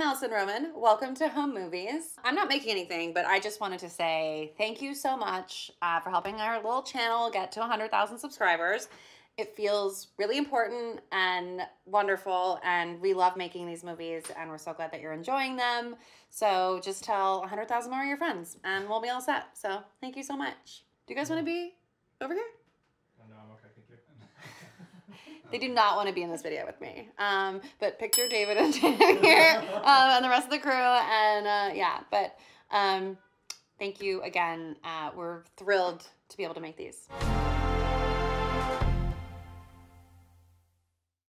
and Roman. Welcome to Home Movies. I'm not making anything, but I just wanted to say thank you so much uh, for helping our little channel get to 100,000 subscribers. It feels really important and wonderful, and we love making these movies, and we're so glad that you're enjoying them. So just tell 100,000 more of your friends, and we'll be all set. So thank you so much. Do you guys want to be over here? No, I'm okay, thank you. They do not want to be in this video with me. Um, but picture David and Dan here um, and the rest of the crew. And uh, yeah, but um, thank you again. Uh, we're thrilled to be able to make these.